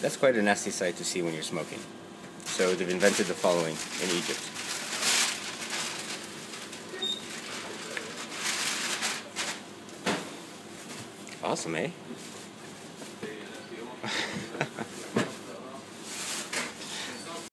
That's quite a nasty sight to see when you're smoking. So they've invented the following in Egypt. Awesome, eh?